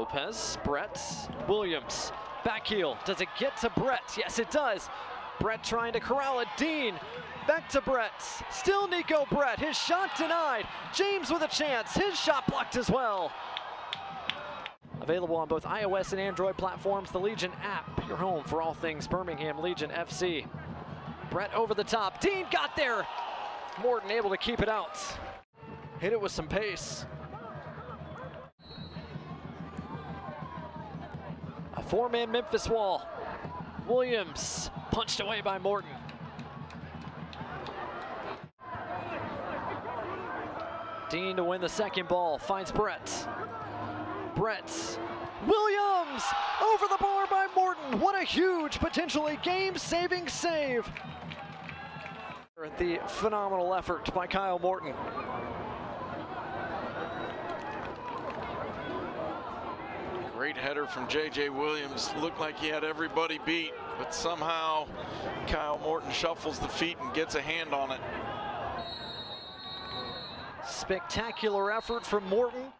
Lopez, Brett, Williams, back heel. Does it get to Brett? Yes, it does. Brett trying to corral it. Dean back to Brett. Still Neco Brett. His shot denied. James with a chance. His shot blocked as well. Available on both iOS and Android platforms, the Legion app, your home for all things Birmingham Legion FC. Brett over the top. Dean got there. Morton able to keep it out. Hit it with some pace. Four-man Memphis wall. Williams punched away by Morton. Dean to win the second ball, finds Brett. Brett. Williams over the bar by Morton. What a huge, potentially game-saving save. The phenomenal effort by Kyle Morton. Great header from J.J. Williams. Looked like he had everybody beat, but somehow Kyle Morton shuffles the feet and gets a hand on it. Spectacular effort from Morton.